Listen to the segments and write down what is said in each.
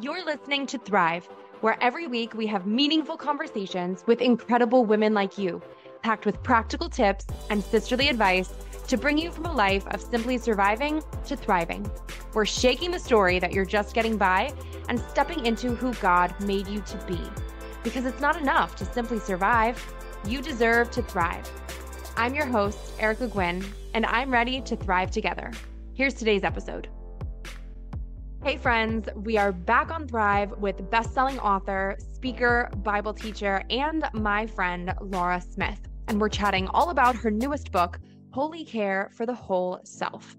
You're listening to Thrive, where every week we have meaningful conversations with incredible women like you, packed with practical tips and sisterly advice to bring you from a life of simply surviving to thriving. We're shaking the story that you're just getting by and stepping into who God made you to be. Because it's not enough to simply survive, you deserve to thrive. I'm your host, Erica Gwynn, and I'm ready to thrive together. Here's today's episode. Hey, friends, we are back on Thrive with best-selling author, speaker, Bible teacher, and my friend Laura Smith. And we're chatting all about her newest book, Holy Care for the Whole Self.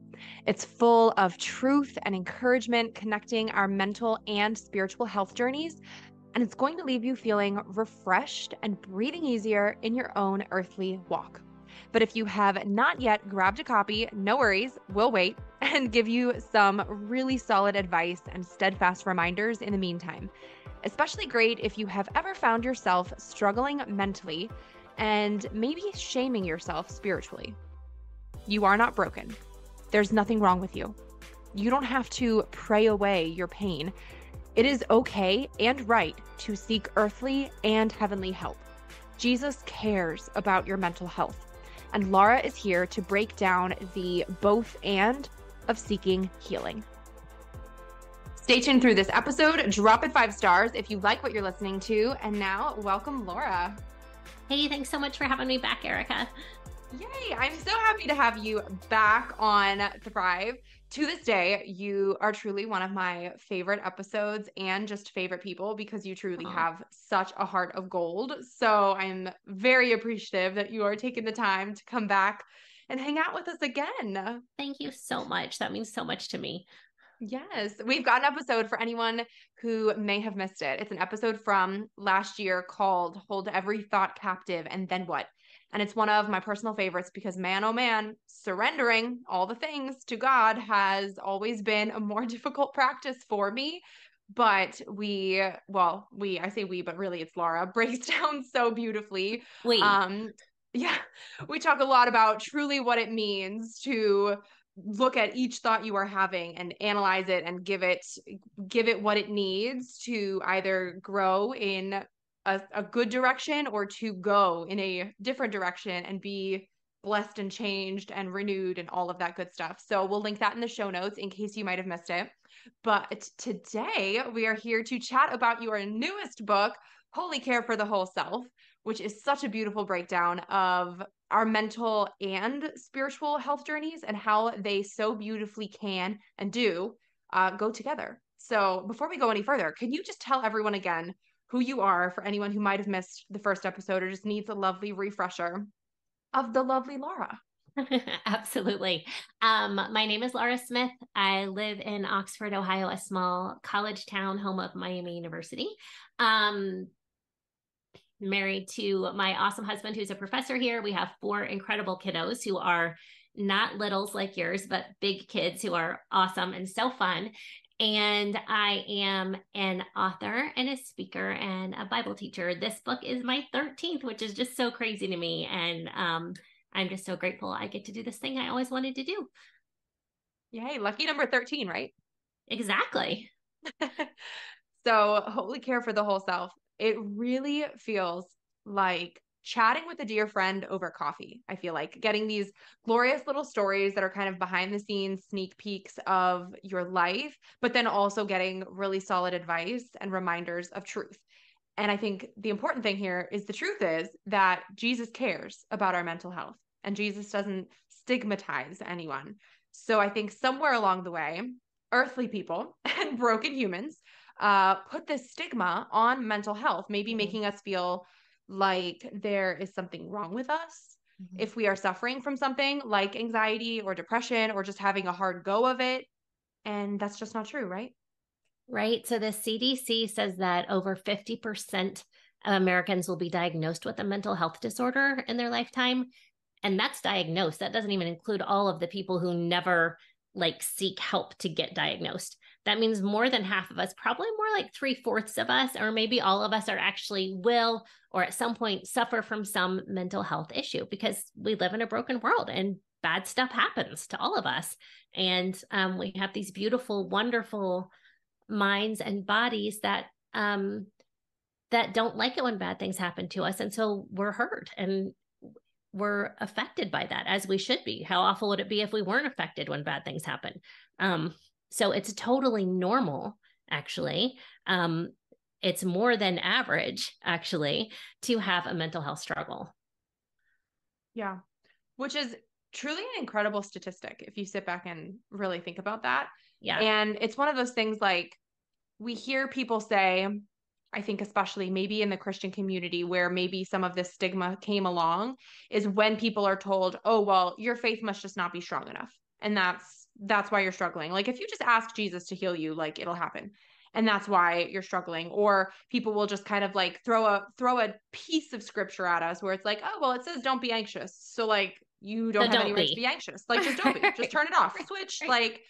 It's full of truth and encouragement connecting our mental and spiritual health journeys, and it's going to leave you feeling refreshed and breathing easier in your own earthly walk. But if you have not yet grabbed a copy, no worries, we'll wait and give you some really solid advice and steadfast reminders in the meantime. Especially great if you have ever found yourself struggling mentally and maybe shaming yourself spiritually. You are not broken. There's nothing wrong with you. You don't have to pray away your pain. It is okay and right to seek earthly and heavenly help. Jesus cares about your mental health, and Laura is here to break down the both and of seeking healing. Stay tuned through this episode. Drop it five stars if you like what you're listening to. And now, welcome, Laura. Hey, thanks so much for having me back, Erica. Yay! I'm so happy to have you back on Thrive. To this day, you are truly one of my favorite episodes and just favorite people because you truly Aww. have such a heart of gold. So I'm very appreciative that you are taking the time to come back and hang out with us again. Thank you so much. That means so much to me. Yes, we've got an episode for anyone who may have missed it. It's an episode from last year called Hold Every Thought Captive and Then What? And it's one of my personal favorites because, man, oh man, surrendering all the things to God has always been a more difficult practice for me. But we, well, we, I say we, but really it's Laura, breaks down so beautifully. We. Um, yeah, we talk a lot about truly what it means to look at each thought you are having and analyze it and give it give it what it needs to either grow in a, a good direction or to go in a different direction and be blessed and changed and renewed and all of that good stuff. So we'll link that in the show notes in case you might have missed it. But today we are here to chat about your newest book, Holy Care for the Whole Self which is such a beautiful breakdown of our mental and spiritual health journeys and how they so beautifully can and do uh, go together. So, before we go any further, can you just tell everyone again who you are for anyone who might have missed the first episode or just needs a lovely refresher of the lovely Laura? Absolutely. Um, my name is Laura Smith. I live in Oxford, Ohio, a small college town, home of Miami University. Um, married to my awesome husband who's a professor here. We have four incredible kiddos who are not littles like yours, but big kids who are awesome and so fun. And I am an author and a speaker and a Bible teacher. This book is my 13th, which is just so crazy to me. And um, I'm just so grateful I get to do this thing I always wanted to do. Yay, lucky number 13, right? Exactly. so, holy care for the whole self it really feels like chatting with a dear friend over coffee. I feel like getting these glorious little stories that are kind of behind the scenes sneak peeks of your life, but then also getting really solid advice and reminders of truth. And I think the important thing here is the truth is that Jesus cares about our mental health and Jesus doesn't stigmatize anyone. So I think somewhere along the way, earthly people and broken humans uh, put this stigma on mental health, maybe mm-hmm. making us feel like there is something wrong with us. Mm-hmm. If we are suffering from something like anxiety or depression or just having a hard go of it. And that's just not true, right? Right. So the CDC says that over 50% of Americans will be diagnosed with a mental health disorder in their lifetime. And that's diagnosed. That doesn't even include all of the people who never like seek help to get diagnosed that means more than half of us, probably more like three fourths of us, or maybe all of us are actually will or at some point suffer from some mental health issue because we live in a broken world and bad stuff happens to all of us. And um, we have these beautiful, wonderful minds and bodies that um that don't like it when bad things happen to us. And so we're hurt and we're affected by that as we should be. How awful would it be if we weren't affected when bad things happen? Um so it's totally normal actually. Um it's more than average actually to have a mental health struggle. Yeah. Which is truly an incredible statistic if you sit back and really think about that. Yeah. And it's one of those things like we hear people say I think especially maybe in the Christian community where maybe some of this stigma came along is when people are told, "Oh, well, your faith must just not be strong enough." And that's that's why you're struggling. Like if you just ask Jesus to heal you, like it'll happen. And that's why you're struggling. Or people will just kind of like throw a throw a piece of scripture at us where it's like, "Oh, well, it says don't be anxious." So like you don't so have don't any right to be anxious. Like just don't be. Just turn it off. Switch. Like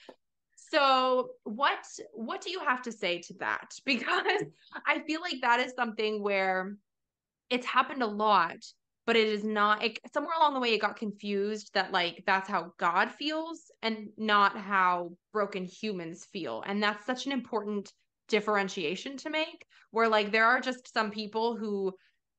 so what what do you have to say to that? Because I feel like that is something where it's happened a lot, but it is not it, somewhere along the way it got confused that like that's how God feels and not how broken humans feel. And that's such an important differentiation to make where like there are just some people who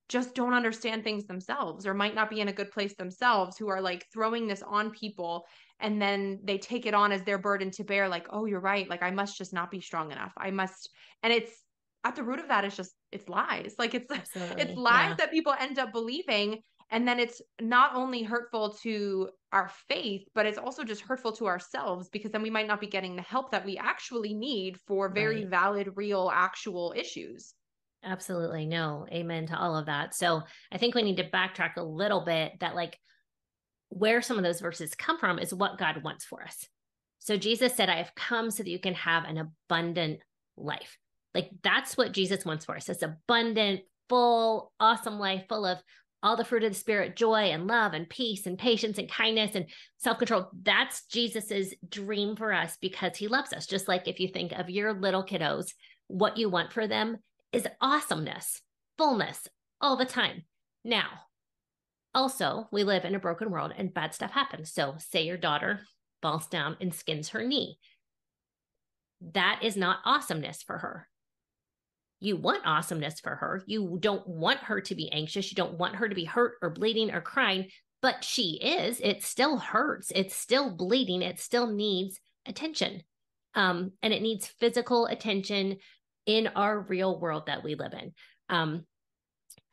just don't understand things themselves or might not be in a good place themselves who are like throwing this on people and then they take it on as their burden to bear like oh you're right like i must just not be strong enough i must and it's at the root of that is just it's lies like it's Absolutely. it's lies yeah. that people end up believing and then it's not only hurtful to our faith but it's also just hurtful to ourselves because then we might not be getting the help that we actually need for very right. valid real actual issues Absolutely. No, amen to all of that. So I think we need to backtrack a little bit that, like, where some of those verses come from is what God wants for us. So Jesus said, I have come so that you can have an abundant life. Like that's what Jesus wants for us. This abundant, full, awesome life full of all the fruit of the spirit, joy and love and peace and patience and kindness and self-control. That's Jesus's dream for us because he loves us. Just like if you think of your little kiddos, what you want for them is awesomeness, fullness all the time. Now, also, we live in a broken world and bad stuff happens. So, say your daughter falls down and skins her knee. That is not awesomeness for her. You want awesomeness for her. You don't want her to be anxious. You don't want her to be hurt or bleeding or crying, but she is. It still hurts. It's still bleeding. It still needs attention. Um, and it needs physical attention in our real world that we live in. Um,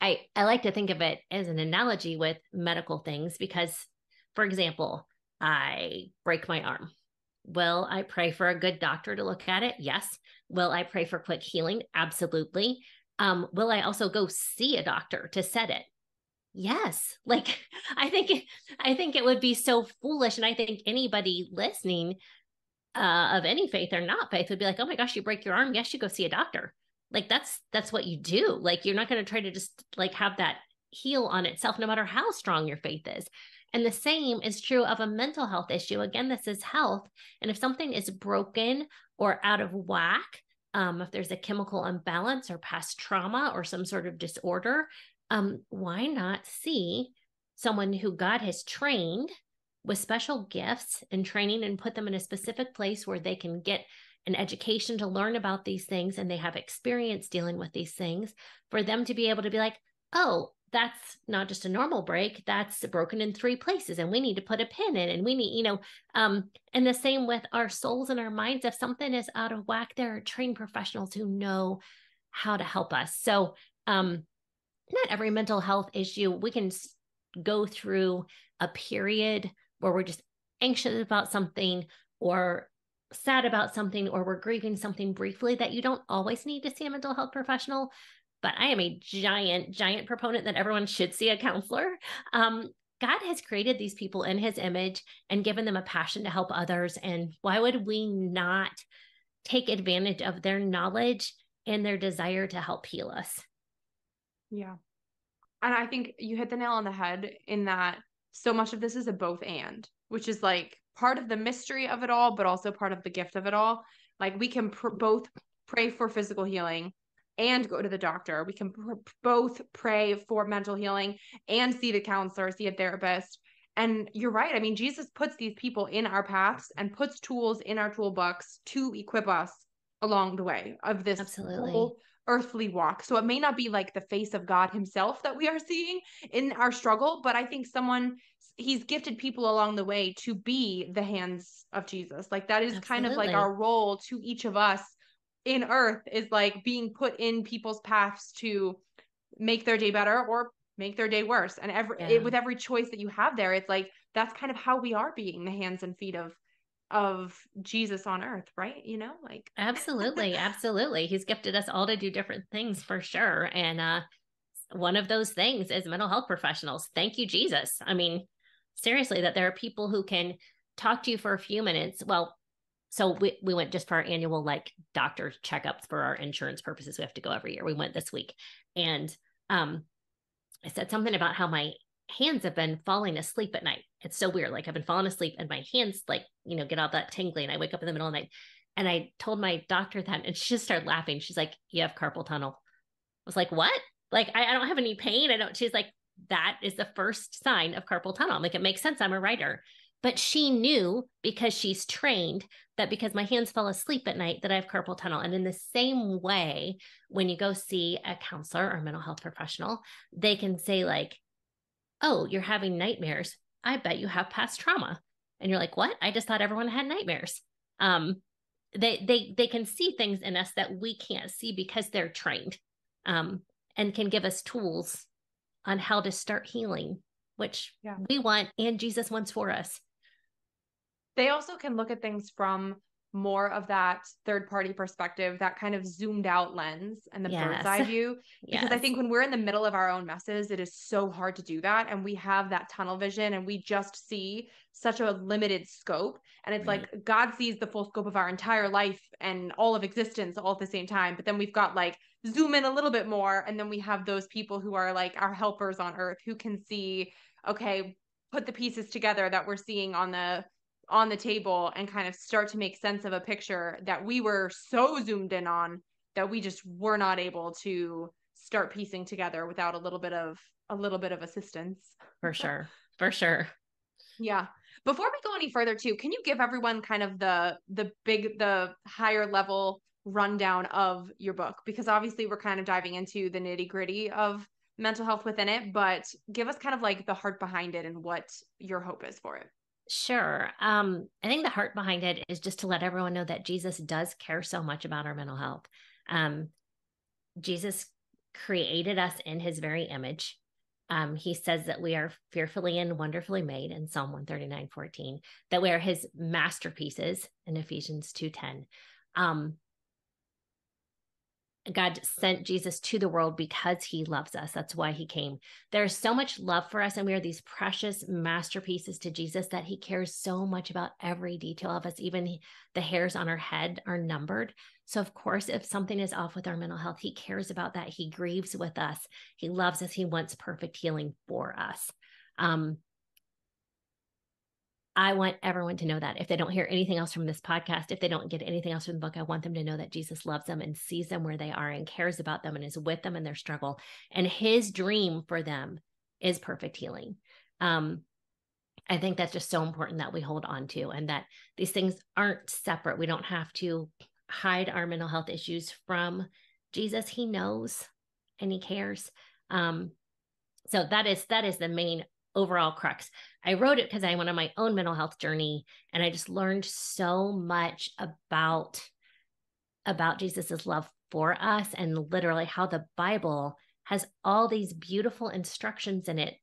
I, I like to think of it as an analogy with medical things because, for example, I break my arm. Will I pray for a good doctor to look at it? Yes. Will I pray for quick healing? Absolutely. Um, will I also go see a doctor to set it? Yes. Like I think I think it would be so foolish, and I think anybody listening uh, of any faith or not faith would be like, oh my gosh, you break your arm. Yes, you go see a doctor like that's that's what you do like you're not going to try to just like have that heal on itself no matter how strong your faith is and the same is true of a mental health issue again this is health and if something is broken or out of whack um, if there's a chemical imbalance or past trauma or some sort of disorder um, why not see someone who god has trained with special gifts and training and put them in a specific place where they can get an education to learn about these things and they have experience dealing with these things for them to be able to be like, oh, that's not just a normal break that's broken in three places and we need to put a pin in and we need you know um and the same with our souls and our minds. If something is out of whack there are trained professionals who know how to help us. So um not every mental health issue we can go through a period where we're just anxious about something or sad about something or we're grieving something briefly that you don't always need to see a mental health professional but i am a giant giant proponent that everyone should see a counselor. Um, god has created these people in his image and given them a passion to help others and why would we not take advantage of their knowledge and their desire to help heal us? Yeah. And i think you hit the nail on the head in that so much of this is a both and which is like part of the mystery of it all, but also part of the gift of it all. Like we can pr- both pray for physical healing and go to the doctor. We can pr- both pray for mental healing and see the counselor, see a therapist. And you're right. I mean, Jesus puts these people in our paths and puts tools in our toolbox to equip us along the way of this Absolutely. whole earthly walk. So it may not be like the face of God himself that we are seeing in our struggle, but I think someone he's gifted people along the way to be the hands of Jesus. Like that is Absolutely. kind of like our role to each of us in earth is like being put in people's paths to make their day better or make their day worse. And every yeah. it, with every choice that you have there, it's like that's kind of how we are being the hands and feet of of Jesus on earth, right? You know, like absolutely, absolutely. He's gifted us all to do different things for sure. And uh one of those things is mental health professionals. Thank you, Jesus. I mean, seriously, that there are people who can talk to you for a few minutes. Well, so we, we went just for our annual like doctor checkups for our insurance purposes. We have to go every year. We went this week. And um I said something about how my hands have been falling asleep at night. It's so weird. Like I've been falling asleep and my hands like, you know, get all that tingly and I wake up in the middle of the night. And I told my doctor that and she just started laughing. She's like, You have carpal tunnel. I was like, What? Like I, I don't have any pain. I don't she's like, that is the first sign of carpal tunnel. I'm like, it makes sense. I'm a writer. But she knew because she's trained that because my hands fell asleep at night that I have carpal tunnel. And in the same way, when you go see a counselor or mental health professional, they can say, like, oh, you're having nightmares. I bet you have past trauma. And you're like, what? I just thought everyone had nightmares. Um, they they they can see things in us that we can't see because they're trained um, and can give us tools on how to start healing which yeah. we want and jesus wants for us they also can look at things from more of that third party perspective, that kind of zoomed out lens and the yes. bird's eye view. Because yes. I think when we're in the middle of our own messes, it is so hard to do that. And we have that tunnel vision and we just see such a limited scope. And it's right. like God sees the full scope of our entire life and all of existence all at the same time. But then we've got like zoom in a little bit more. And then we have those people who are like our helpers on earth who can see, okay, put the pieces together that we're seeing on the on the table and kind of start to make sense of a picture that we were so zoomed in on that we just were not able to start piecing together without a little bit of a little bit of assistance. For sure. For sure. Yeah. Before we go any further too can you give everyone kind of the the big the higher level rundown of your book? Because obviously we're kind of diving into the nitty gritty of mental health within it but give us kind of like the heart behind it and what your hope is for it Sure. Um, I think the heart behind it is just to let everyone know that Jesus does care so much about our mental health. Um, Jesus created us in his very image. Um, he says that we are fearfully and wonderfully made in Psalm 139, 14, that we are his masterpieces in Ephesians 2.10. Um, God sent Jesus to the world because he loves us. That's why he came. There's so much love for us, and we are these precious masterpieces to Jesus that he cares so much about every detail of us. Even the hairs on our head are numbered. So, of course, if something is off with our mental health, he cares about that. He grieves with us. He loves us. He wants perfect healing for us. Um, I want everyone to know that if they don't hear anything else from this podcast, if they don't get anything else from the book, I want them to know that Jesus loves them and sees them where they are and cares about them and is with them in their struggle. And his dream for them is perfect healing. Um, I think that's just so important that we hold on to and that these things aren't separate. We don't have to hide our mental health issues from Jesus. He knows and he cares. Um, so that is that is the main overall crux. I wrote it because I went on my own mental health journey and I just learned so much about about Jesus's love for us and literally how the Bible has all these beautiful instructions in it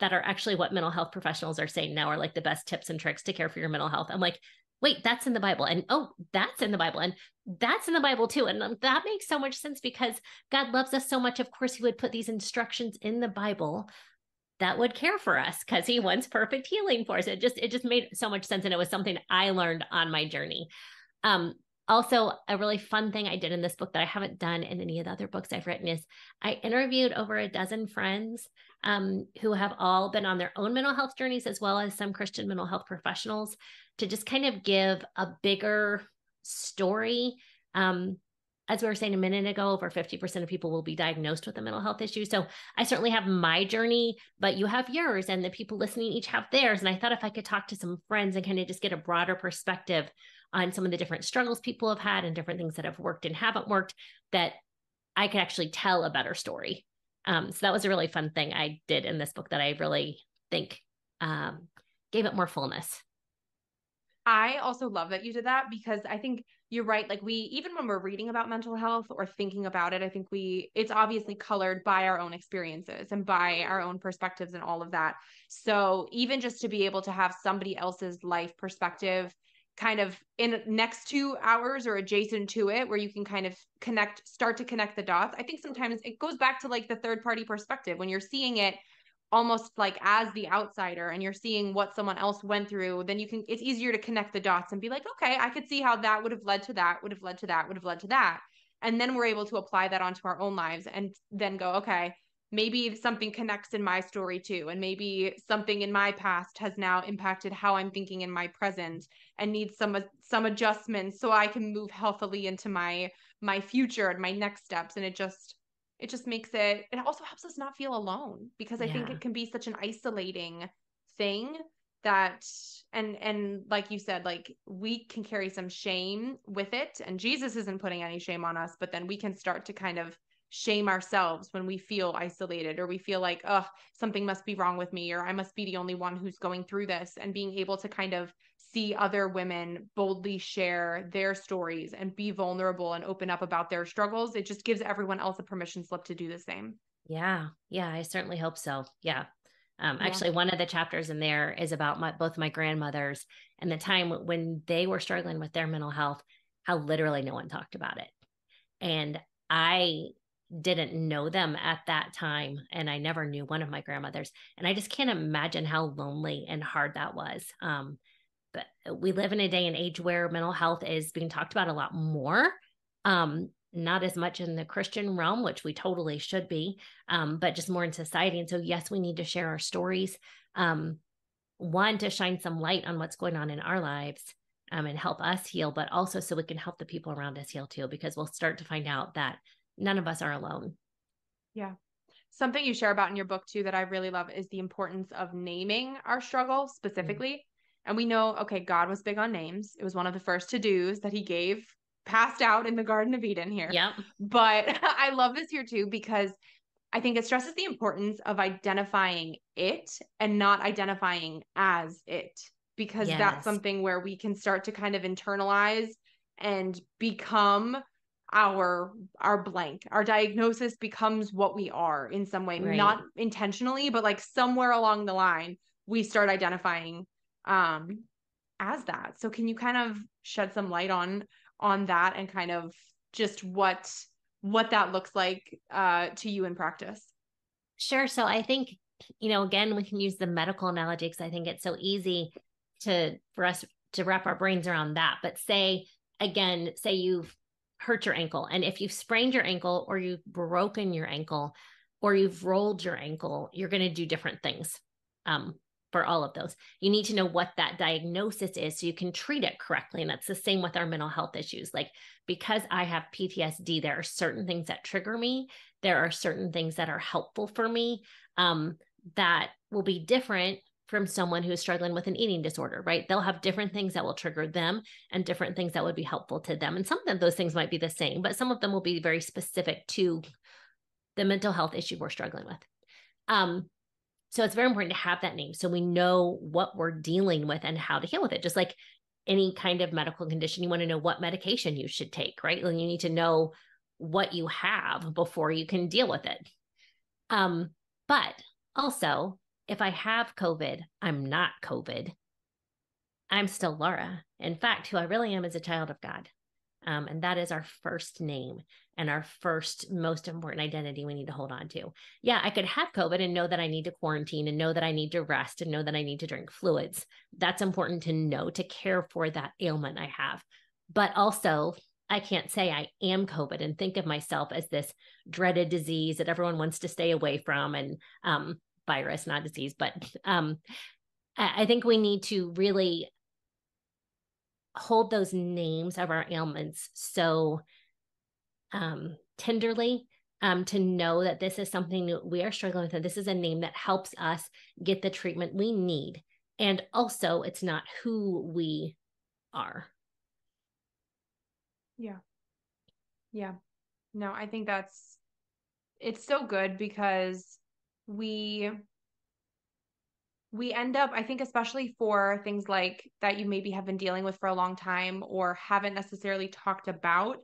that are actually what mental health professionals are saying now are like the best tips and tricks to care for your mental health. I'm like, wait, that's in the Bible. And oh, that's in the Bible. And that's in the Bible too. And um, that makes so much sense because God loves us so much. Of course, He would put these instructions in the Bible that would care for us because he wants perfect healing for us. It just it just made so much sense, and it was something I learned on my journey. Um, also, a really fun thing I did in this book that I haven't done in any of the other books I've written is I interviewed over a dozen friends um, who have all been on their own mental health journeys, as well as some Christian mental health professionals, to just kind of give a bigger story um, as we were saying a minute ago, over 50% of people will be diagnosed with a mental health issue. So I certainly have my journey, but you have yours, and the people listening each have theirs. And I thought if I could talk to some friends and kind of just get a broader perspective on some of the different struggles people have had and different things that have worked and haven't worked, that I could actually tell a better story. Um, so that was a really fun thing I did in this book that I really think um, gave it more fullness. I also love that you did that because I think you're right. Like we, even when we're reading about mental health or thinking about it, I think we, it's obviously colored by our own experiences and by our own perspectives and all of that. So even just to be able to have somebody else's life perspective kind of in next two hours or adjacent to it where you can kind of connect start to connect the dots i think sometimes it goes back to like the third party perspective when you're seeing it almost like as the outsider and you're seeing what someone else went through then you can it's easier to connect the dots and be like okay i could see how that would have led to that would have led to that would have led to that. And then we're able to apply that onto our own lives and then go okay maybe something connects in my story too. And maybe something in my past has now impacted how i'm thinking in my present and needs some some adjustments so i can move healthily into my my future and my next steps. And it just it just makes it it also helps us not feel alone because i yeah. think it can be such an isolating thing that and and like you said like we can carry some shame with it and jesus isn't putting any shame on us but then we can start to kind of shame ourselves when we feel isolated or we feel like oh something must be wrong with me or i must be the only one who's going through this and being able to kind of see other women boldly share their stories and be vulnerable and open up about their struggles, it just gives everyone else a permission slip to do the same. Yeah. Yeah. I certainly hope so. Yeah. Um, yeah. Actually, one of the chapters in there is about my, both my grandmothers and the time when they were struggling with their mental health, how literally no one talked about it. And I didn't know them at that time. And I never knew one of my grandmothers. And I just can't imagine how lonely and hard that was. Um, we live in a day and age where mental health is being talked about a lot more. Um, not as much in the Christian realm, which we totally should be, um, but just more in society. And so, yes, we need to share our stories. Um, one, to shine some light on what's going on in our lives um, and help us heal, but also so we can help the people around us heal too, because we'll start to find out that none of us are alone. Yeah. Something you share about in your book too that I really love is the importance of naming our struggle mm. specifically. Mm-hmm and we know, okay, God was big on names. It was one of the first to dos that he gave, passed out in the Garden of Eden here. Yeah. But I love this here too because I think it stresses the importance of identifying it and not identifying as it, because yes. that's something where we can start to kind of internalize and become our our blank our diagnosis becomes what we are in some way right. not intentionally but like somewhere along the line we start identifying um as that. So can you kind of shed some light on on that and kind of just what what that looks like uh to you in practice? Sure. So i think you know again we can use the medical analogy because i think it's so easy to for us to wrap our brains around that. But say again say you've hurt your ankle and if you've sprained your ankle or you've broken your ankle or you've rolled your ankle you're going to do different things. Um, for all of those. You need to know what that diagnosis is so you can treat it correctly. And that's the same with our mental health issues. Like, because I have PTSD, there are certain things that trigger me, there are certain things that are helpful for me um, that will be different from someone who's struggling with an eating disorder, right? They'll have different things that will trigger them and different things that would be helpful to them. And some of those things might be the same, but some of them will be very specific to the mental health issue we're struggling with. Um, so it's very important to have that name so we know what we're dealing with and how to heal with it. Just like any kind of medical condition, you want to know what medication you should take, right? And you need to know what you have before you can deal with it. Um, but also, if I have COVID, I'm not COVID. I'm still Laura. In fact, who I really am is a child of God. Um, and that is our first name and our first most important identity we need to hold on to. Yeah, I could have COVID and know that I need to quarantine and know that I need to rest and know that I need to drink fluids. That's important to know to care for that ailment I have. But also, I can't say I am COVID and think of myself as this dreaded disease that everyone wants to stay away from and um, virus, not disease. But um, I think we need to really hold those names of our ailments so um, tenderly um, to know that this is something we are struggling with and this is a name that helps us get the treatment we need. And also it's not who we are. Yeah. Yeah. No i think that's it's so good because we we end up i think especially for things like that you maybe have been dealing with for a long time or haven't necessarily talked about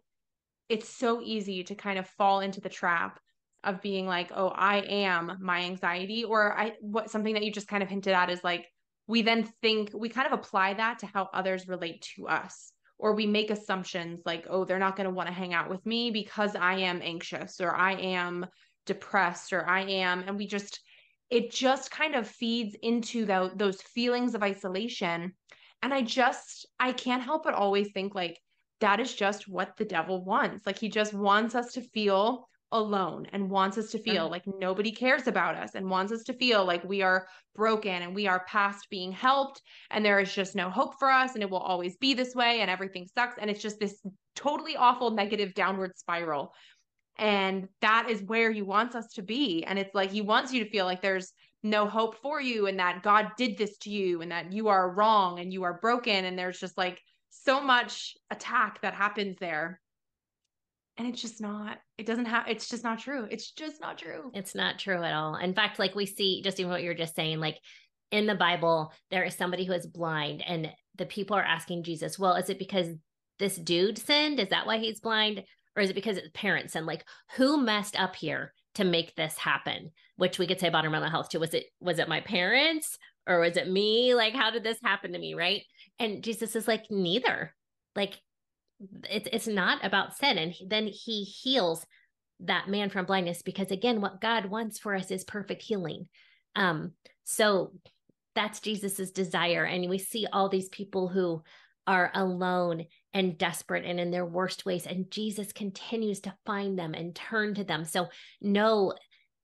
it's so easy to kind of fall into the trap of being like oh i am my anxiety or i what something that you just kind of hinted at is like we then think we kind of apply that to how others relate to us or we make assumptions like oh they're not going to want to hang out with me because i am anxious or i am depressed or i am and we just it just kind of feeds into the, those feelings of isolation. And i just i can't help but always think like that is just what the devil wants. Like he just wants us to feel alone and wants us to feel like nobody cares about us and wants us to feel like we are broken and we are past being helped and there is just no hope for us and it will always be this way and everything sucks. And it's just this totally awful negative downward spiral and that is where he wants us to be. And it's like he wants you to feel like there's no hope for you and that God did this to you and that you are wrong and you are broken. And there's just like so much attack that happens there. And it's just not, it doesn't have, it's just not true. It's just not true. It's not true at all. In fact, like we see, just even what you're just saying, like in the Bible, there is somebody who is blind and the people are asking Jesus, well, is it because this dude sinned? Is that why he's blind? Or is it because it's parents? And like who messed up here to make this happen? Which we could say about our mental health too. Was it was it my parents or was it me? Like how did this happen to me right? And jesus is like neither. Like it's it's not about sin. And then he heals that man from blindness because again what god wants for us is perfect healing. Um so that's jesus's desire. And we see all these people who are alone and desperate and in their worst ways. And Jesus continues to find them and turn to them. So, no,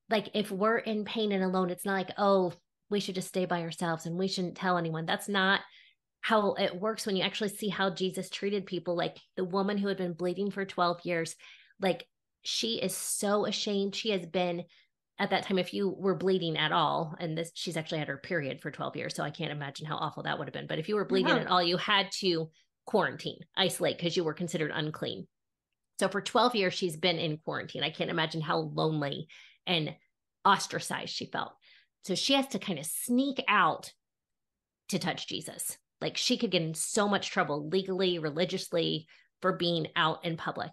like if we're in pain and alone, it's not like, oh, we should just stay by ourselves and we shouldn't tell anyone. That's not how it works when you actually see how Jesus treated people. Like the woman who had been bleeding for 12 years, like she is so ashamed. She has been at that time if you were bleeding at all and this she's actually had her period for 12 years so i can't imagine how awful that would have been but if you were bleeding uh-huh. at all you had to quarantine isolate because you were considered unclean so for 12 years she's been in quarantine i can't imagine how lonely and ostracized she felt so she has to kind of sneak out to touch jesus like she could get in so much trouble legally religiously for being out in public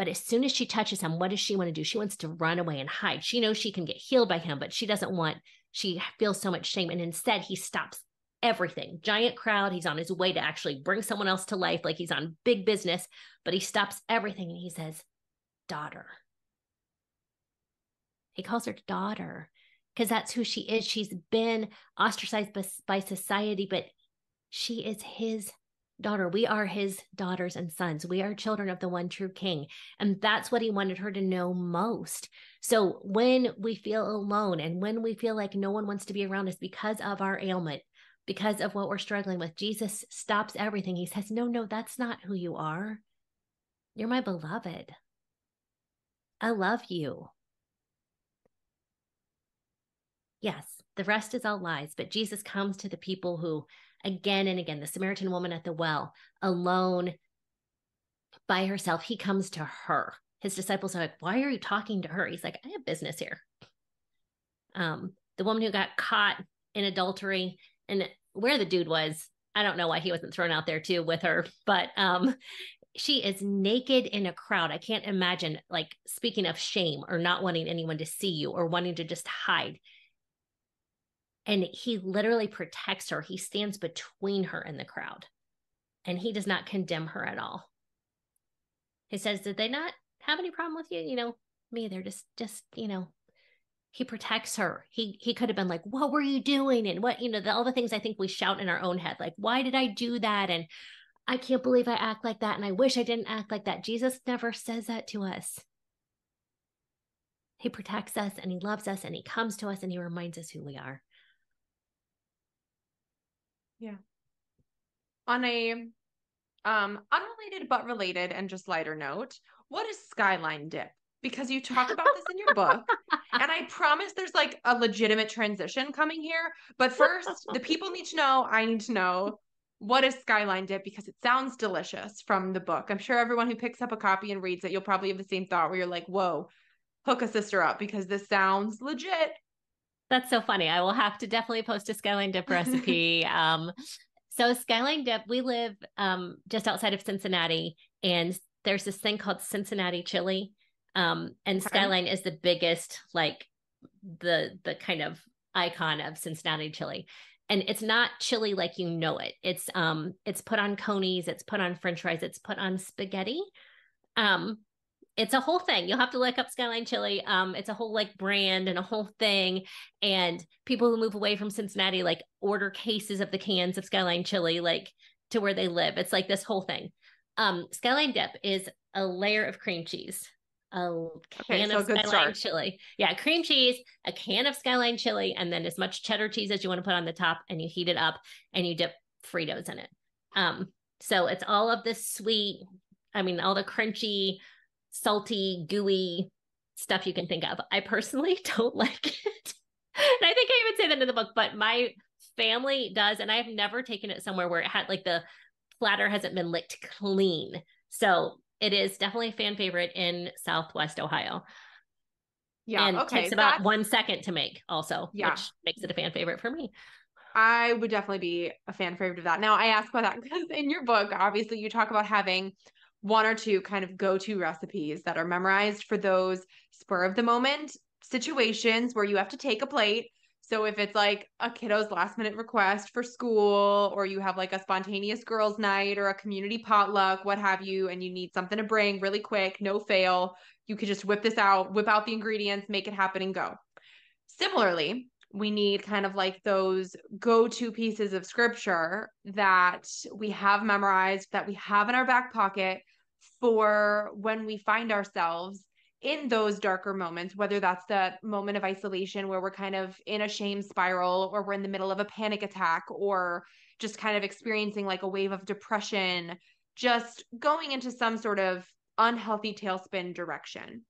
but as soon as she touches him, what does she want to do? She wants to run away and hide. She knows she can get healed by him, but she doesn't want, she feels so much shame. And instead, he stops everything. Giant crowd. He's on his way to actually bring someone else to life, like he's on big business, but he stops everything and he says, Daughter. He calls her daughter because that's who she is. She's been ostracized by, by society, but she is his daughter. We are his daughters and sons. We are children of the one true king. And that's what he wanted her to know most. So when we feel alone and when we feel like no one wants to be around us because of our ailment, because of what we're struggling with, Jesus stops everything. He says, No, no, that's not who you are. You're my beloved. I love you. Yes, the rest is all lies, but Jesus comes to the people who again and again. The Samaritan woman at the well, alone by herself, he comes to her. His disciples are like, Why are you talking to her? He's like, I have business here. Um, the woman who got caught in adultery and where the dude was, I don't know why he wasn't thrown out there too with her, but um, she is naked in a crowd. I can't imagine, like, speaking of shame or not wanting anyone to see you or wanting to just hide and he literally protects her. He stands between her and the crowd, and he does not condemn her at all. He says, "Did they not have any problem with you? You know, me. They're just, just, you know." He protects her. He he could have been like, "What were you doing?" and what you know, the, all the things I think we shout in our own head, like, "Why did I do that?" and I can't believe I act like that, and I wish I didn't act like that. Jesus never says that to us. He protects us and he loves us and he comes to us and he reminds us who we are. Yeah. On a um unrelated but related and just lighter note, what is skyline dip? Because you talk about this in your book, and I promise there's like a legitimate transition coming here. But first, the people need to know, I need to know what is skyline dip because it sounds delicious from the book. I'm sure everyone who picks up a copy and reads it, you'll probably have the same thought where you're like, whoa, hook a sister up because this sounds legit. That's so funny. I will have to definitely post a skyline dip recipe. um, so skyline dip, we live um, just outside of Cincinnati, and there's this thing called Cincinnati chili. Um, and skyline is the biggest, like the the kind of icon of Cincinnati chili. And it's not chili like you know it. It's um it's put on coneys, it's put on french fries, it's put on spaghetti. Um it's a whole thing. You'll have to look up Skyline Chili. Um, it's a whole like brand and a whole thing. And people who move away from Cincinnati like order cases of the cans of Skyline Chili like to where they live. It's like this whole thing. Um, Skyline Dip is a layer of cream cheese, a can okay, so of Skyline start. chili. Yeah, cream cheese, a can of Skyline chili, and then as much cheddar cheese as you want to put on the top, and you heat it up and you dip Fritos in it. Um, so it's all of this sweet, I mean, all the crunchy salty, gooey stuff you can think of. I personally don't like it. and I think I even say that in the book, but my family does. And I've never taken it somewhere where it had like the platter hasn't been licked clean. So it is definitely a fan favorite in Southwest Ohio. Yeah. And okay. takes about That's... one second to make also, yeah. which makes it a fan favorite for me. I would definitely be a fan favorite of that. Now I ask about that because in your book, obviously you talk about having one or two kind of go to recipes that are memorized for those spur of the moment situations where you have to take a plate. So if it's like a kiddo's last minute request for school, or you have like a spontaneous girls' night or a community potluck, what have you, and you need something to bring really quick, no fail, you could just whip this out, whip out the ingredients, make it happen, and go. Similarly, we need kind of like those go to pieces of scripture that we have memorized, that we have in our back pocket for when we find ourselves in those darker moments, whether that's the moment of isolation where we're kind of in a shame spiral or we're in the middle of a panic attack or just kind of experiencing like a wave of depression, just going into some sort of unhealthy tailspin direction.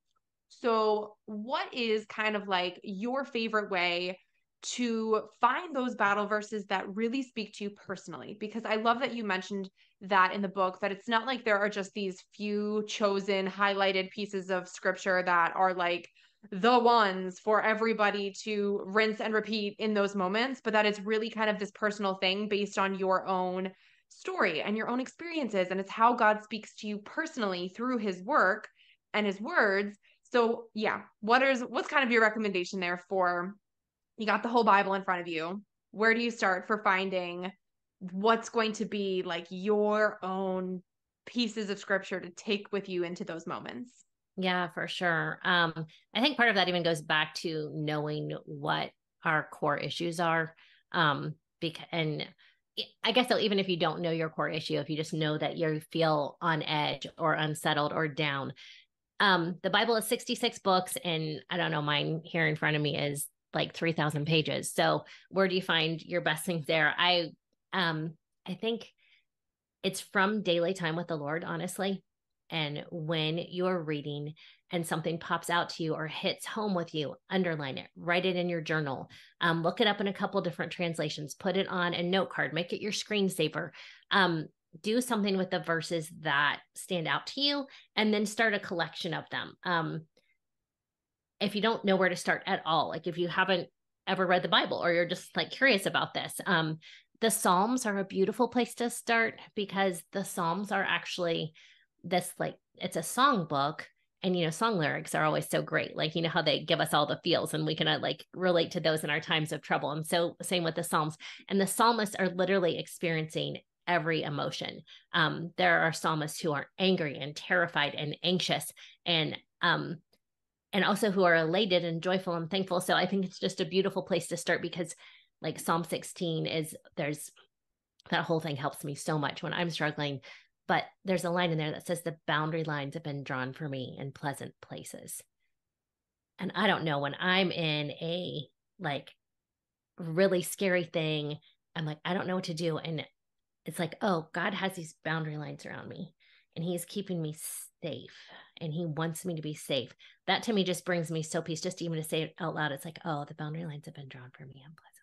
So, what is kind of like your favorite way to find those battle verses that really speak to you personally because i love that you mentioned that in the book that it's not like there are just these few chosen highlighted pieces of scripture that are like the ones for everybody to rinse and repeat in those moments but that it's really kind of this personal thing based on your own story and your own experiences and it's how god speaks to you personally through his work and his words so yeah what is what's kind of your recommendation there for you got the whole Bible in front of you. Where do you start for finding what's going to be like your own pieces of scripture to take with you into those moments? Yeah, for sure. Um, I think part of that even goes back to knowing what our core issues are. Um, because and I guess so, even if you don't know your core issue, if you just know that you feel on edge or unsettled or down. Um, the Bible is 66 books, and I don't know, mine here in front of me is like 3000 pages so where do you find your best things there i um i think it's from daily time with the lord honestly. And when you're reading and something pops out to you or hits home with you underline it write it in your journal. Um, look it up in a couple different translations put it on a note card make it your screensaver. Um, do something with the verses that stand out to you and then start a collection of them. Um, if you don't know where to start at all, like if you haven't ever read the Bible or you're just like curious about this, um, the Psalms are a beautiful place to start because the Psalms are actually this like it's a song book and you know song lyrics are always so great. Like you know how they give us all the feels and we can uh, like relate to those in our times of trouble. And so same with the psalms. And the psalmists are literally experiencing every emotion. Um there are psalmists who are angry and terrified and anxious and um and also who are elated and joyful and thankful. So I think it's just a beautiful place to start because like Psalm 16 is there's that whole thing helps me so much when I'm struggling. But there's a line in there that says the boundary lines have been drawn for me in pleasant places. And I don't know when I'm in a like really scary thing, I'm like, I don't know what to do. And it's like, oh, God has these boundary lines around me and he's keeping me safe and he wants me to be safe. That to me just brings me so peace. Just even to say it out loud, it's like, oh, the boundary lines have been drawn for me in pleasant.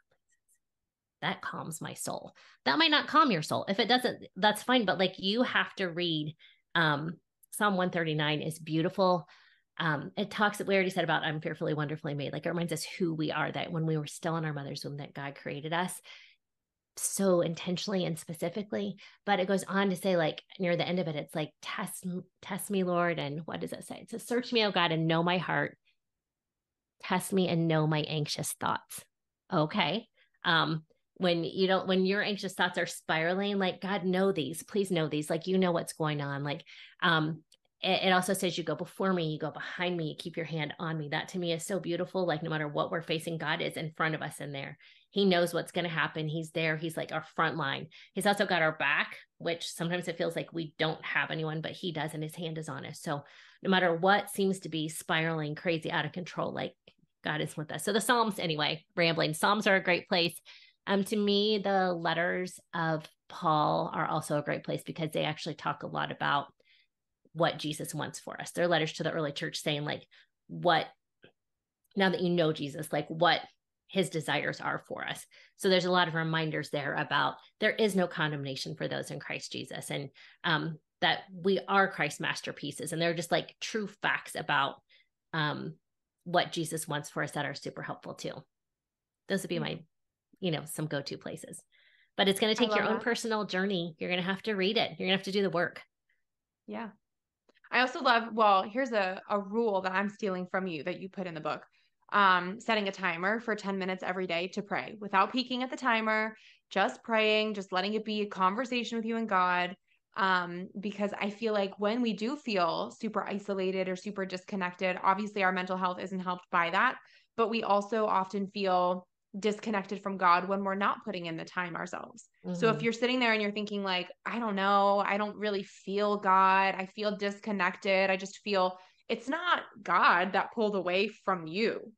That calms my soul. That might not calm your soul. If it doesn't, that's fine. But like you have to read um Psalm 139 is beautiful. Um, it talks that we already said about I'm fearfully, wonderfully made. Like it reminds us who we are, that when we were still in our mother's womb, that God created us so intentionally and specifically but it goes on to say like near the end of it it's like test test me lord and what does it say it says search me oh god and know my heart test me and know my anxious thoughts okay um when you don't when your anxious thoughts are spiraling like god know these please know these like you know what's going on like um it, it also says you go before me you go behind me you keep your hand on me that to me is so beautiful like no matter what we're facing god is in front of us in there he knows what's going to happen. He's there. He's like our front line. He's also got our back, which sometimes it feels like we don't have anyone, but he does, and his hand is on us. So no matter what seems to be spiraling crazy out of control, like God is with us. So the Psalms, anyway, rambling. Psalms are a great place. Um, to me, the letters of Paul are also a great place because they actually talk a lot about what Jesus wants for us. They're letters to the early church saying, like, what now that you know Jesus, like what his desires are for us. So there's a lot of reminders there about there is no condemnation for those in Christ Jesus and um, that we are Christ's masterpieces. And they're just like true facts about um, what Jesus wants for us that are super helpful too. Those would be my, you know, some go to places. But it's going to take your own that. personal journey. You're going to have to read it, you're going to have to do the work. Yeah. I also love, well, here's a, a rule that I'm stealing from you that you put in the book um, setting a timer for 10 minutes every day to pray without peeking at the timer, just praying, just letting it be a conversation with you and God. Um, because I feel like when we do feel super isolated or super disconnected, obviously our mental health isn't helped by that, but we also often feel disconnected from God when we're not putting in the time ourselves. Mm-hmm. So if mm-hmm. you're sitting there and you're thinking like, I don't know, I don't really feel God, I feel disconnected, I just feel it's not God that pulled away from you.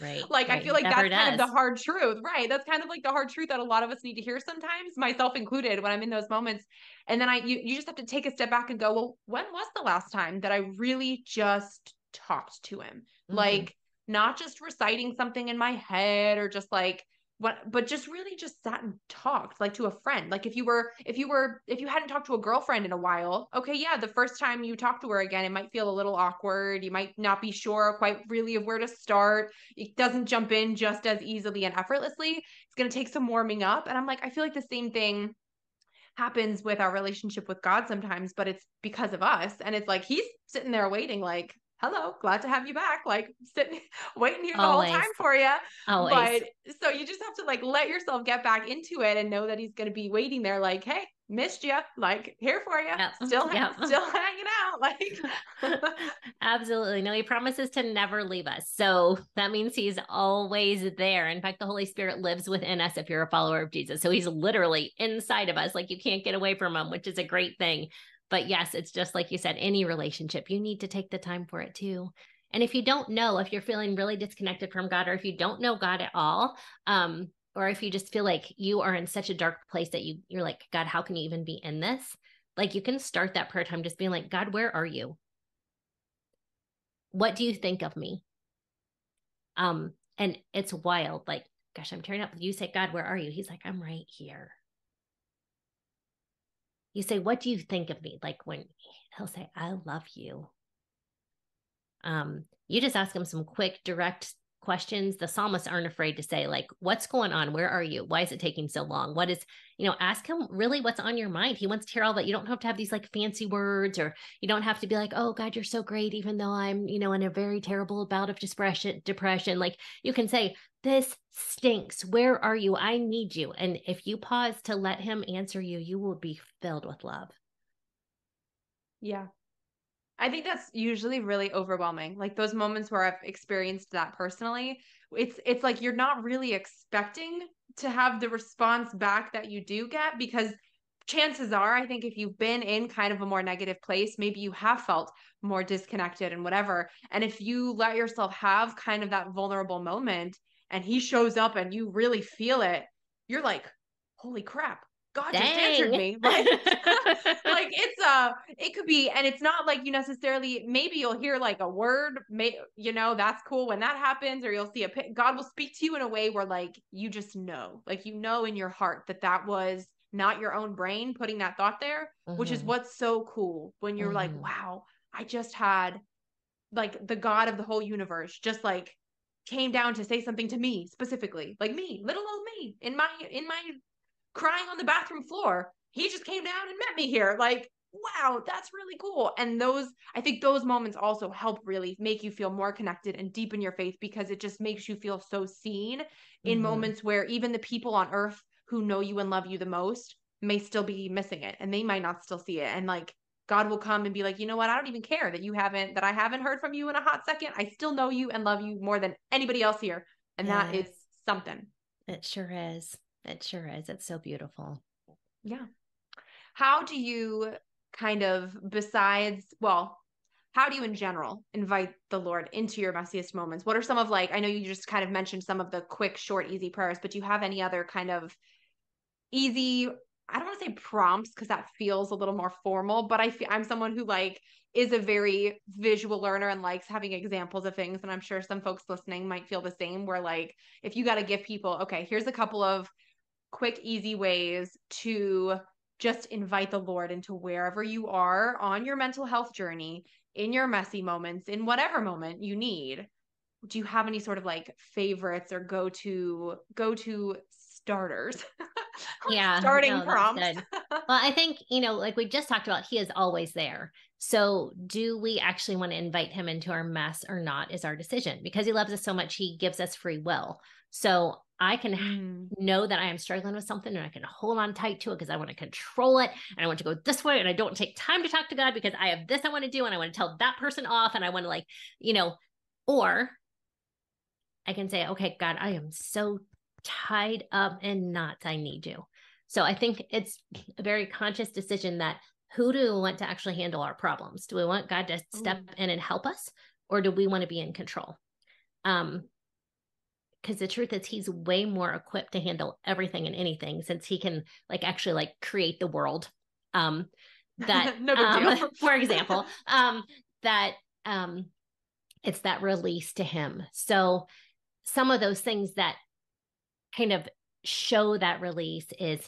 Right. like right. I feel like that's does. kind of the hard truth. Right. That's kind of like the hard truth that a lot of us need to hear sometimes, myself included, when I'm in those moments. And then I you you just have to take a step back and go, well, when was the last time that I really just talked to him? Mm-hmm. Like not just reciting something in my head or just like what but just really just sat and talked like to a friend. Like if you were if you were if you hadn't talked to a girlfriend in a while okay yeah the first time you talk to her again it might feel a little awkward. You might not be sure quite really of where to start. It doesn't jump in just as easily and effortlessly. It's going to take some warming up. And i'm like i feel like the same thing happens with our relationship with god sometimes but it's because of us. And it's like he's sitting there waiting like hello, glad to have you back. Like sitting, waiting here the Always. whole time for you. Always. But so you just have to like let yourself get back into it and know that he's going to be waiting there. Like, hey, missed you. Like here for you. Yep. Still, yep. still hanging out. Like, absolutely. No, he promises to never leave us. So that means he's always there. In fact, the Holy Spirit lives within us if you're a follower of Jesus. So he's literally inside of us. Like you can't get away from him, which is a great thing. But yes, it's just like you said, any relationship, you need to take the time for it too. And if you don't know, if you're feeling really disconnected from God, or if you don't know God at all, um, or if you just feel like you are in such a dark place that you you're like, God, how can you even be in this? Like you can start that prayer time just being like, God, where are you? What do you think of me? Um, and it's wild. Like, gosh, I'm tearing up. You say, God, where are you? He's like, I'm right here you say, What do you think of me? Like when he'll say, I love you. Um, you just ask him some quick, direct questions. The psalmists aren't afraid to say, like, what's going on? Where are you? Why is it taking so long? What is, you know, ask him really what's on your mind. He wants to hear all that. You don't have to have these like fancy words or you don't have to be like, oh God, you're so great, even though I'm, you know, in a very terrible bout of depression, depression. Like you can say, this stinks. Where are you? I need you. And if you pause to let him answer you, you will be filled with love. Yeah. I think that's usually really overwhelming. Like those moments where I've experienced that personally, it's it's like you're not really expecting to have the response back that you do get because chances are I think if you've been in kind of a more negative place, maybe you have felt more disconnected and whatever. And if you let yourself have kind of that vulnerable moment, and he shows up and you really feel it, you're like, holy crap. God Dang. just answered me. Like, like it's a, it could be and it's not like you necessarily maybe you'll hear like a word may you know that's cool when that happens or you'll see a god will speak to you in a way where like you just know like you know in your heart that that was not your own brain putting that thought there which is Mhm. what's so cool when you're like Mhm. wow i just had like the god of the whole universe just like came down to say something to me specifically like me little old me in my in my crying on the bathroom floor. He just came down and met me here. Like wow that's really cool. And those i think those moments also help really make you feel more connected and deepen your faith because it just makes you feel so seen in Mhm. moments where even the people on earth who know you and love you the most may still be missing it and they might not still see it. And like god will come and be like you know what? I don't even care that you haven't that i haven't heard from you in a hot second. I still know you and love you more than anybody else here. And that is something. It sure is. It sure is. It's so beautiful. Yeah. How do you kind of, besides, well, how do you in general invite the Lord into your messiest moments? What are some of like, I know you just kind of mentioned some of the quick, short, easy prayers, but do you have any other kind of easy, I don't want to say prompts because that feels a little more formal, but I feel I'm someone who like is a very visual learner and likes having examples of things. And I'm sure some folks listening might feel the same, where like, if you got to give people, okay, here's a couple of quick, easy ways to just invite the Lord into wherever you are on your mental health journey, in your messy moments, in whatever moment you need. Do you have any sort of like favorites or go to go to starters? Yeah, starting no, prompts. Well, I think, you know, like we just talked about, he is always there. So, do we actually want to invite him into our mess or not is our decision because he loves us so much, he gives us free will. So, I can Mm. know that I am struggling with something and I can hold on tight to it because I want to control it and I want to go this way and I don't take time to talk to God because I have this I want to do and I want to tell that person off and I want to, like, you know, or I can say, okay, God, I am so tied up in knots. I need you. So I think it's a very conscious decision that who do we want to actually handle our problems? Do we want God to step Ooh. in and help us, or do we want to be in control? Um, because the truth is he's way more equipped to handle everything and anything since he can like actually like create the world. Um that No um, for example, um that um it's that release to him. So some of those things that kind of show that release is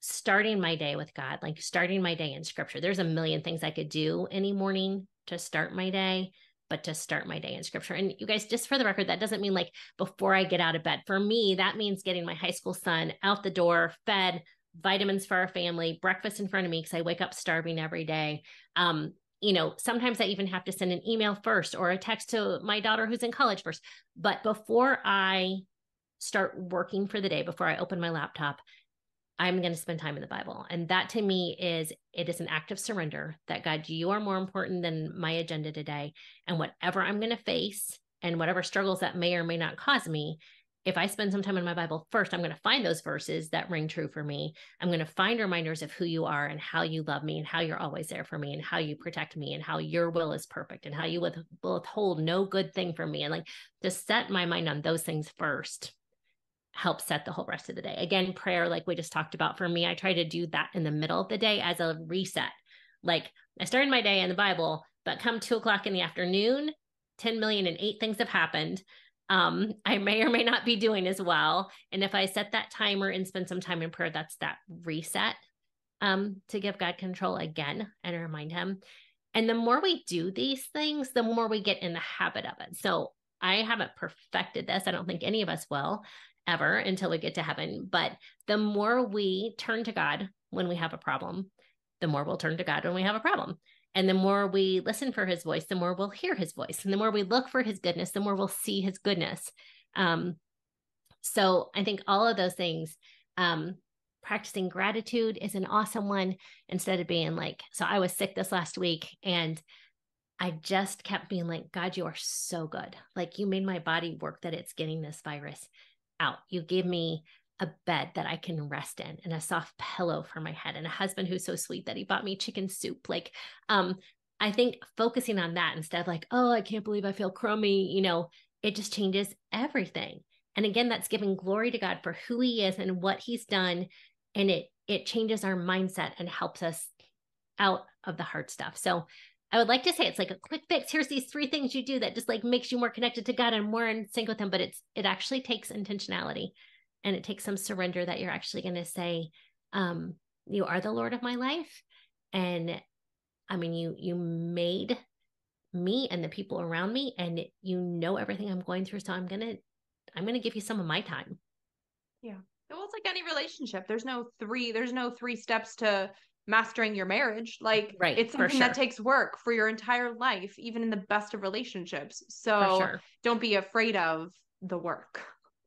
starting my day with God, like starting my day in scripture. There's a million things I could do any morning to start my day, but to start my day in scripture. And you guys, just for the record, that doesn't mean like before I get out of bed. For me, that means getting my high school son out the door, fed, vitamins for our family, breakfast in front of me because I wake up starving every day. Um, you know, sometimes I even have to send an email first or a text to my daughter who's in college first. But before I start working for the day, before I open my laptop, I'm going to spend time in the Bible. And that to me is it is an act of surrender that God, you are more important than my agenda today. And whatever I'm going to face and whatever struggles that may or may not cause me, if I spend some time in my Bible first, I'm going to find those verses that ring true for me. I'm going to find reminders of who you are and how you love me and how you're always there for me and how you protect me and how your will is perfect and how you with- withhold no good thing from me. And like to set my mind on those things first help set the whole rest of the day. Again, prayer, like we just talked about, for me, I try to do that in the middle of the day as a reset. Like I started my day in the Bible, but come two o'clock in the afternoon, 10 million and eight things have happened. Um, I may or may not be doing as well. And if I set that timer and spend some time in prayer, that's that reset um, to give God control again and remind Him. And the more we do these things, the more we get in the habit of it. So I haven't perfected this. I don't think any of us will ever until we get to heaven. But the more we turn to God when we have a problem, the more we'll turn to God when we have a problem. And the more we listen for his voice, the more we'll hear his voice. And the more we look for his goodness, the more we'll see his goodness. Um, so I think all of those things, um, practicing gratitude is an awesome one instead of being like, so I was sick this last week and I just kept being like, God, you are so good. Like you made my body work that it's getting this virus out. You gave me a bed that I can rest in and a soft pillow for my head and a husband who's so sweet that he bought me chicken soup. Like, um, I think focusing on that instead of like, oh, I can't believe I feel crummy, you know, it just changes everything. And again, that's giving glory to God for who he is and what he's done. And it it changes our mindset and helps us out of the hard stuff. So I would like to say it's like a quick fix. Here's these three things you do that just like makes you more connected to God and more in sync with Him. But it's it actually takes intentionality and it takes some surrender that you're actually going to say, um, "You are the Lord of my life," and I mean, you you made me and the people around me, and you know everything I'm going through. So I'm gonna I'm gonna give you some of my time. Yeah. Well, it's like any relationship. There's no three. There's no three steps to mastering your marriage. Like right, it's something sure. that takes work for your entire life, even in the best of relationships. So sure. don't be afraid of the work.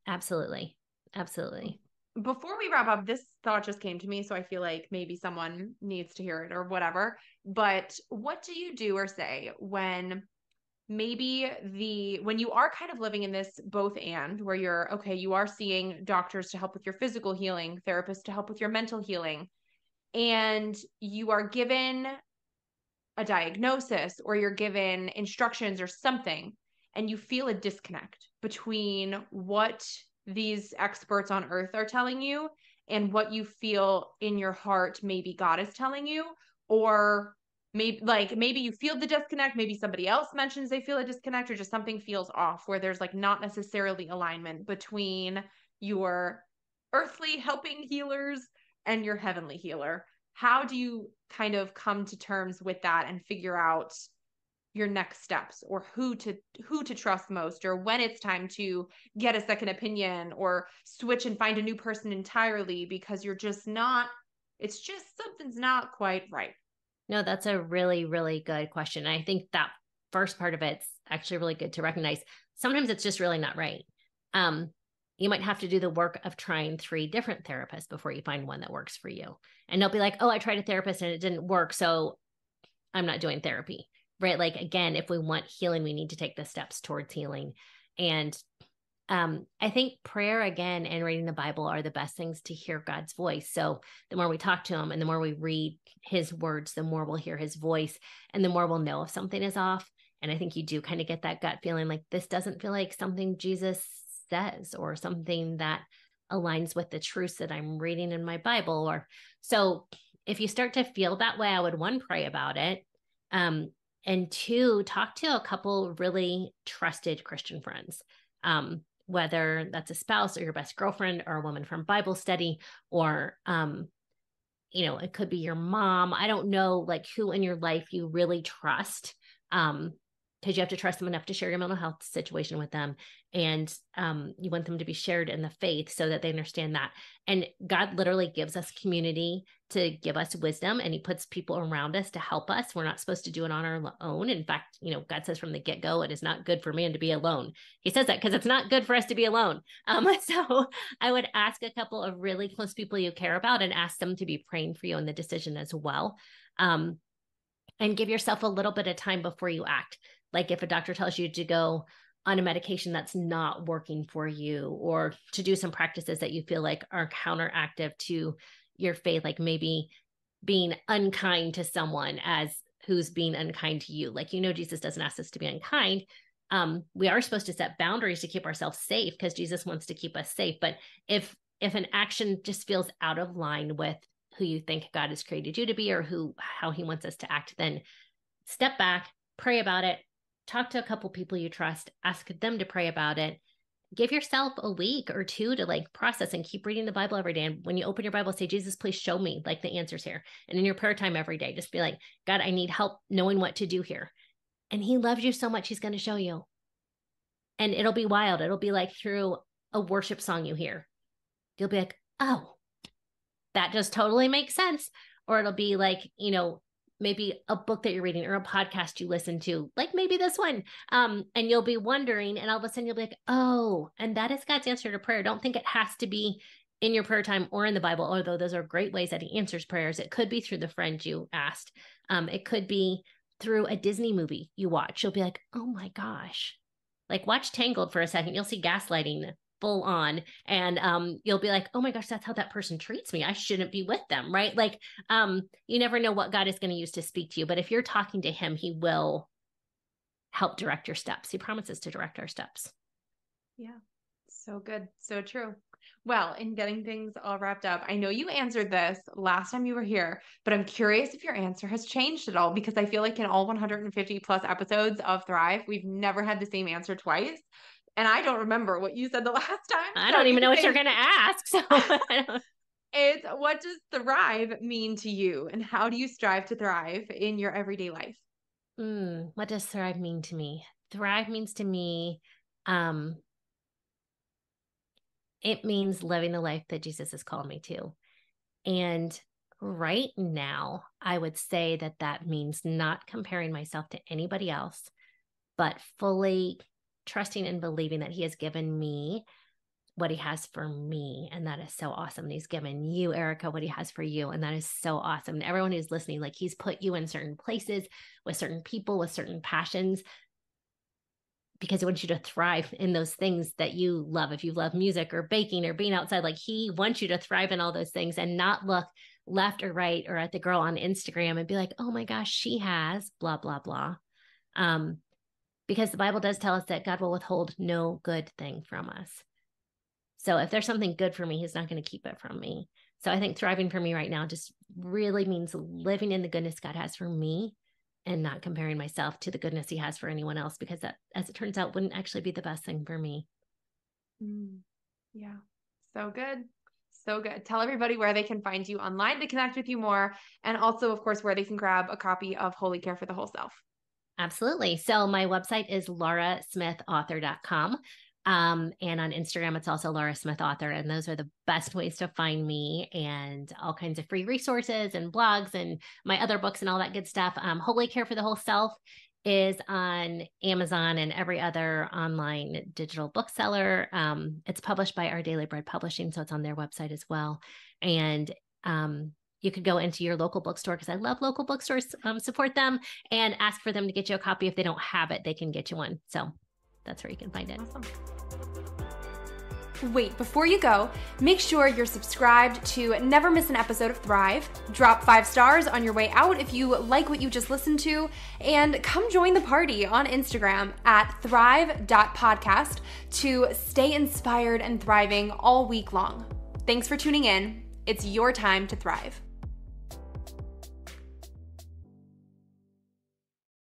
Absolutely. Absolutely. Before we wrap up, this thought just came to me. So I feel like maybe someone needs to hear it or whatever. But what do you do or say when maybe the when you are kind of living in this both and where you're okay you are seeing doctors to help with your physical healing therapists to help with your mental healing and you are given a diagnosis or you're given instructions or something and you feel a disconnect between what these experts on earth are telling you and what you feel in your heart maybe God is telling you or maybe like maybe you feel the disconnect maybe somebody else mentions they feel a disconnect or just something feels off where there's like not necessarily alignment between your earthly helping healers and your heavenly healer. How do you kind of come to terms with that and figure out your next steps or who to who to trust most or when it's time to get a second opinion or switch and find a new person entirely because you're just not it's just something's not quite right? No that's a really really good question. I think that first part of it's actually really good to recognize sometimes it's just really not right. Um you might have to do the work of trying three different therapists before you find one that works for you. And they'll be like, oh, I tried a therapist and it didn't work. So I'm not doing therapy. Right. Like, again, if we want healing, we need to take the steps towards healing. And um, I think prayer again and reading the Bible are the best things to hear God's voice. So the more we talk to Him and the more we read His words, the more we'll hear His voice and the more we'll know if something is off. And I think you do kind of get that gut feeling like this doesn't feel like something Jesus says or something that aligns with the truths that I'm reading in my Bible. Or so if you start to feel that way, I would one, pray about it. Um, and two, talk to a couple really trusted Christian friends. Um, whether that's a spouse or your best girlfriend or a woman from Bible study or um, you know, it could be your mom. I don't know like who in your life you really trust. Um, because you have to trust them enough to share your mental health situation with them and um, you want them to be shared in the faith so that they understand that. And god literally gives us community to give us wisdom and he puts people around us to help us. We're not supposed to do it on our own. In fact you know god says from the get-go it is not good for man to be alone. He says that because it's not good for us to be alone. Um, so i would ask a couple of really close people you care about and ask them to be praying for you in the decision as well. Um, and give yourself a little bit of time before you act like if a doctor tells you to go on a medication that's not working for you or to do some practices that you feel like are counteractive to your faith like maybe being unkind to someone as who's being unkind to you. Like you know jesus doesn't ask us to be unkind. Um we are supposed to set boundaries to keep ourselves safe because jesus wants to keep us safe. But if if an action just feels out of line with who you think god has created you to be or who how he wants us to act then step back pray about it talk to a couple people you trust, ask them to pray about it. Give yourself a week or two to like process and keep reading the Bible every day. And when you open your Bible, say, Jesus, please show me like the answers here. And in your prayer time every day, just be like, God, I need help knowing what to do here. And He loves you so much, He's going to show you. And it'll be wild. It'll be like through a worship song you hear. You'll be like, oh, that just totally makes sense. Or it'll be like, you know, maybe a book that you're reading or a podcast you listen to, like maybe this one. Um, and you'll be wondering, and all of a sudden you'll be like, oh, and that is God's answer to prayer. Don't think it has to be in your prayer time or in the Bible, although those are great ways that He answers prayers. It could be through the friend you asked. Um, it could be through a Disney movie you watch. You'll be like, oh my gosh. Like watch Tangled for a second. You'll see gaslighting full on and um you'll be like oh my gosh that's how that person treats me. I shouldn't be with them right? Like um you never know what god is going to use to speak to you but if you're talking to him he will help direct your steps. He promises to direct our steps. Yeah. So good. So true. Well, in getting things all wrapped up, I know you answered this last time you were here, but I'm curious if your answer has changed at all because I feel like in all 150 plus episodes of Thrive, we've never had the same answer twice. And I don't remember what you said the last time. I don't even know what you're going to ask. So it's what does thrive mean to you and how do you strive to thrive in your everyday life? Mm, what does thrive mean to me? Thrive means to me um it means living the life that Jesus has called me to. And right now, I would say that that means not comparing myself to anybody else, but fully trusting and believing that He has given me what He has for me. And that is so awesome. And He's given you, Erica, what He has for you. And that is so awesome. And everyone who's listening, like He's put you in certain places with certain people, with certain passions because he wants you to thrive in those things that you love. If you love music or baking or being outside, like he wants you to thrive in all those things and not look left or right or at the girl on Instagram and be like, oh my gosh, she has blah, blah, blah. Um, because the Bible does tell us that God will withhold no good thing from us. So if there's something good for me, he's not going to keep it from me. So I think thriving for me right now just really means living in the goodness God has for me and not comparing myself to the goodness he has for anyone else because that as it turns out wouldn't actually be the best thing for me. Mm, yeah. So good. So good. Tell everybody where they can find you online to connect with you more and also of course where they can grab a copy of holy care for the whole self absolutely so my website is laurasmithauthor.com um, and on Instagram, it's also Laura Smith Author. And those are the best ways to find me and all kinds of free resources and blogs and my other books and all that good stuff. Um, Holy Care for the Whole Self is on Amazon and every other online digital bookseller. Um, it's published by Our Daily Bread Publishing, so it's on their website as well. And um, you could go into your local bookstore because I love local bookstores. Um, support them and ask for them to get you a copy. If they don't have it, they can get you one. So that's where you can find it. Awesome. Wait, before you go, make sure you're subscribed to never miss an episode of Thrive. Drop five stars on your way out if you like what you just listened to, and come join the party on Instagram at thrive.podcast to stay inspired and thriving all week long. Thanks for tuning in. It's your time to thrive.